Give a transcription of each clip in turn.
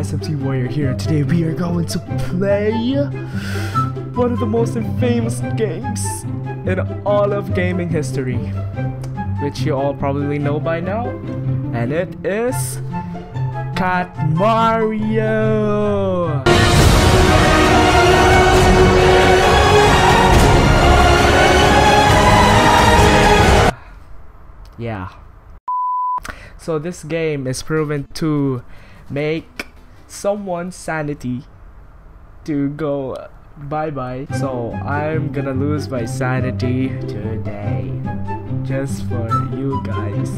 I'm MCwarrior here. And today we are going to play one of the most famous games in all of gaming history which you all probably know by now and it is Cat Mario! Yeah. So this game is proven to make someone's sanity to go bye bye. So I'm gonna lose my sanity today. Just for you guys.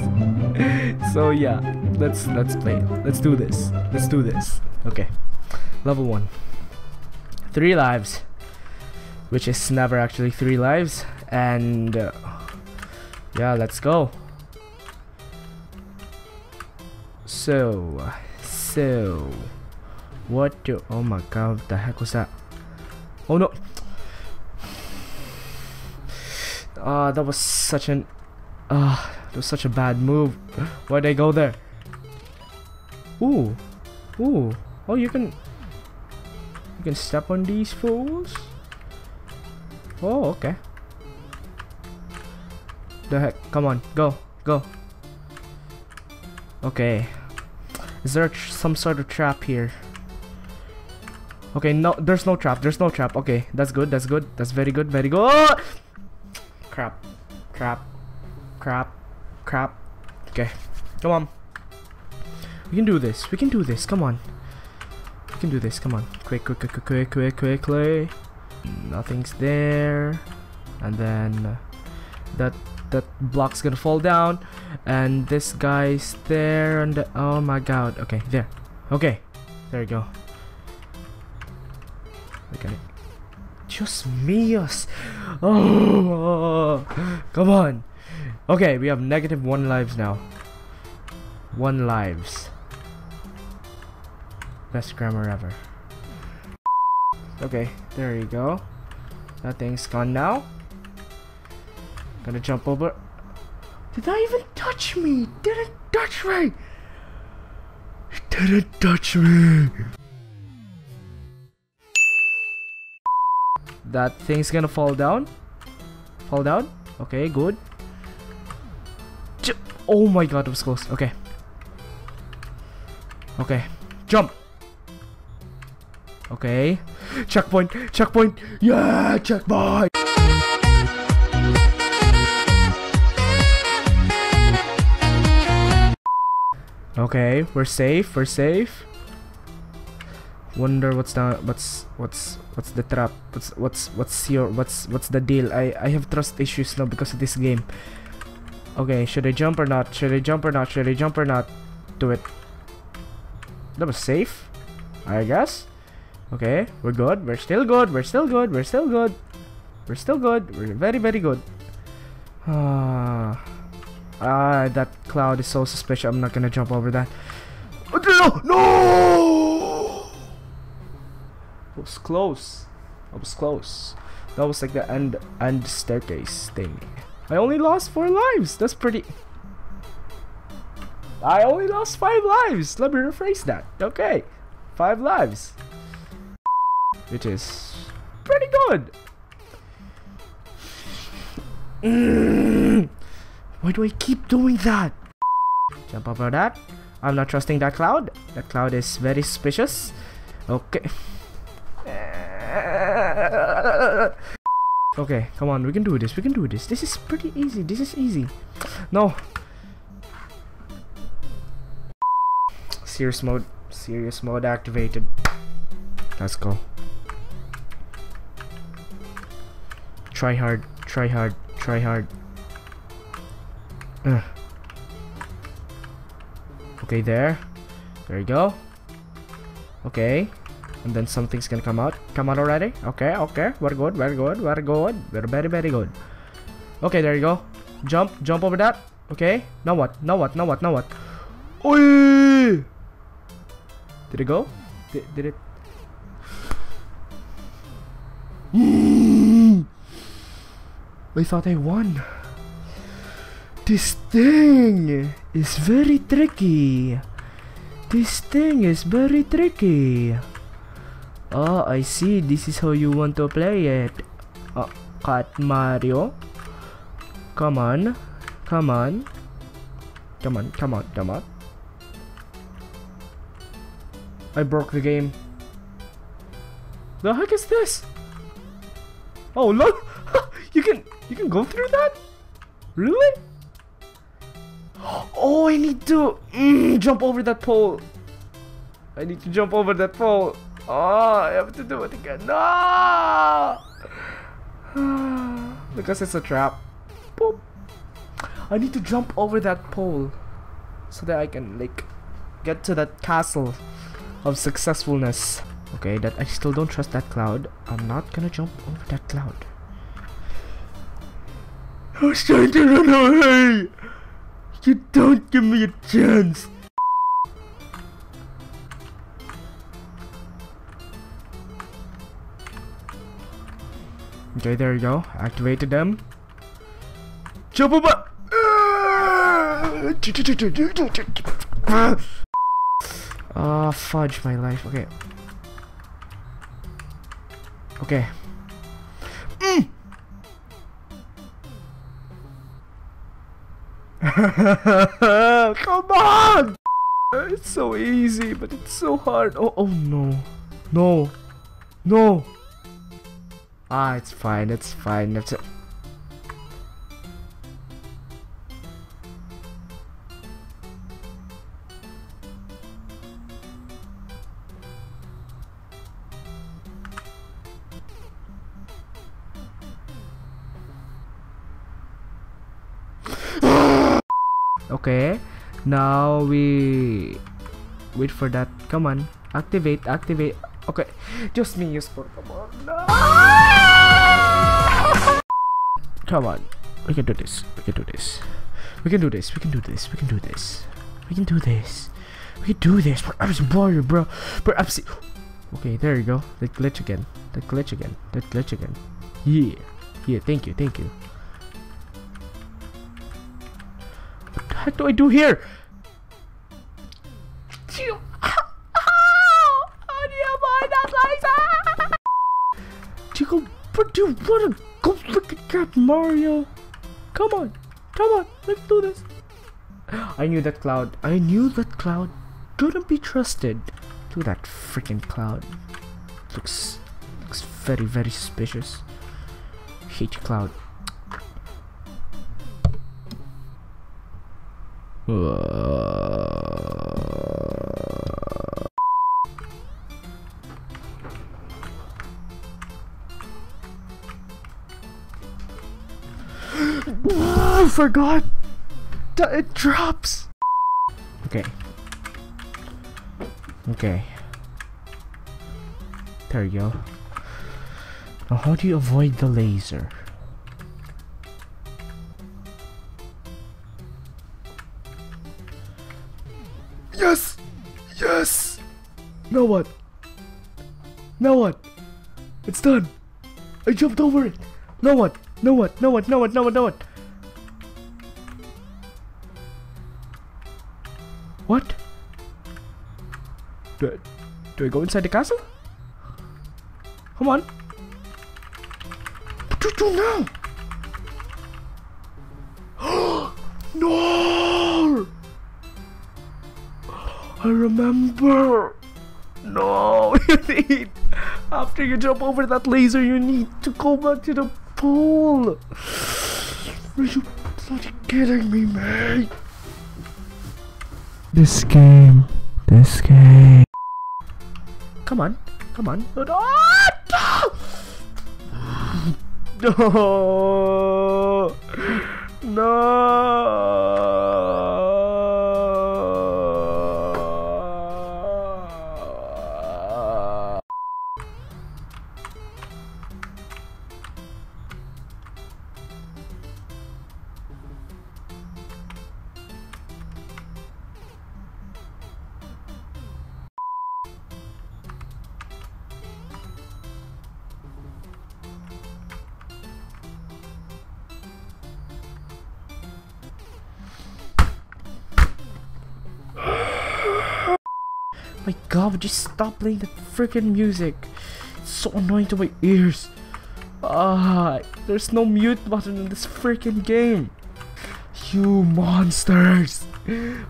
so yeah, let's let's play. Let's do this. Let's do this. Okay. Level one. Three lives. Which is never actually three lives. And uh, yeah, let's go. So, so, what do? Oh my god, the heck was that? Oh no! Ah, uh, that was such an, ah, uh, that was such a bad move. Why'd I go there? Ooh, ooh. Oh, you can, you can step on these fools. Oh, okay. The heck? Come on, go, go. Okay. Is there some sort of trap here? Okay, no, there's no trap. There's no trap. Okay, that's good. That's good. That's very good. Very good. Crap. Crap. Crap. Crap. Okay. Come on. We can do this. We can do this. Come on. We can do this. Come on. Quick, quick, quick, quick, quick, quickly. Nothing's there. And then uh, that that block's gonna fall down and this guy's there and the, oh my god okay there okay there you go okay just us. oh come on okay we have negative one lives now one lives best grammar ever okay there you go that thing's gone now Gonna jump over. Did that even touch me? Didn't touch me. It didn't touch me. That thing's gonna fall down. Fall down. Okay, good. J oh my god, it was close. Okay. Okay. Jump. Okay. Checkpoint. Checkpoint. Yeah, checkpoint. Okay, we're safe. We're safe. Wonder what's the what's what's what's the trap? What's what's what's your what's what's the deal? I I have trust issues now because of this game. Okay, should I jump or not? Should I jump or not? Should I jump or not? Do it. That was safe, I guess. Okay, we're good. We're still good. We're still good. We're still good. We're still good. We're very very good. Ah. Ah, that cloud is so suspicious. I'm not gonna jump over that. No! No! Was close. I was close. That was like the end end staircase thing. I only lost four lives. That's pretty. I only lost five lives. Let me rephrase that. Okay, five lives, which is pretty good. Why do I keep doing that? Jump over that. I'm not trusting that cloud. That cloud is very suspicious. Okay. Okay, come on, we can do this. We can do this. This is pretty easy. This is easy. No. Serious mode. Serious mode activated. Let's go. Try hard. Try hard. Try hard. Okay, there. There you go. Okay. And then something's gonna come out. Come out already? Okay, okay. We're good, we're good, we're good. We're very, very good. Okay, there you go. Jump, jump over that. Okay. Now what? Now what? Now what? Now what? Oi! Did it go? Did, did it? I thought I won. This thing is very tricky. This thing is very tricky. Oh, I see. This is how you want to play it. Uh, Cat Mario. Come on. Come on. Come on, come on, come on. I broke the game. The heck is this? Oh look! you can you can go through that? Really? Oh, I need to mm, jump over that pole. I need to jump over that pole. Oh, I have to do it again. No! because it's a trap. Boop. I need to jump over that pole so that I can like get to that castle of successfulness. Okay, that I still don't trust that cloud. I'm not gonna jump over that cloud. I was trying to run away. You don't give me a chance. Okay, there you go. Activated them. Jump over! Ah, fudge my life. Okay. Okay. Mm. Come on! It's so easy, but it's so hard. Oh, oh no. No. No. Ah, it's fine. It's fine. That's it. Okay. Now we wait for that. Come on. Activate, activate. Okay. Just me use Pokemon. Come on. We can do this. We can do this. We can do this. We can do this. We can do this. We can do this. We can do this. Bro, I'm Mario, bro. Bro, I'm Okay, there you go. The glitch again. The glitch again. The glitch again. Yeah. Yeah, thank you, thank you. What the heck do I do here? How do you avoid that laser? Chico, but you wanna go look at Cat Mario? Come on, come on, let's do this. I knew that cloud. I knew that cloud couldn't be trusted. Look at that freaking cloud. Looks looks very very suspicious. Hate cloud. I forgot that it drops. Okay. Okay. There you go. Now how do you avoid the laser? Yes! Yes! Now what? Now what? It's done! I jumped over it! Now what? Now what? Now what? Now what? Now what? Now what? What? Do I, do I go inside the castle? Come on. What do you do now? no! I remember. No, you need. After you jump over that laser, you need to go back to the pool. Are you bloody kidding me, mate? This game. This game. Come on. Come on. No. No. My god, would you stop playing that freaking music? It's so annoying to my ears. Ah, there's no mute button in this freaking game. You monsters!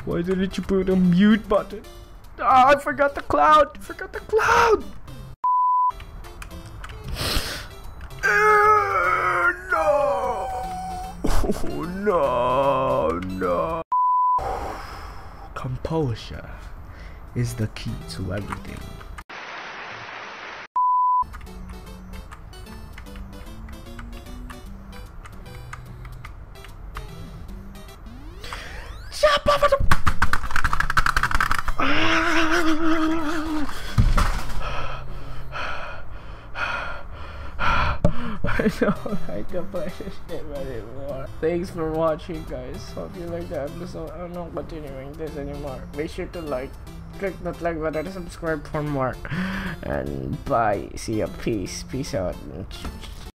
Why didn't you put a mute button? Ah, I forgot the cloud! I forgot the cloud! Uh, no! Oh, no, no. Composure is the key to everything. I play this anymore. Thanks for watching guys. Hope you like the episode. I'm not continuing this anymore. Make sure to like, click that like button, subscribe for more. And bye. See ya. Peace. Peace out.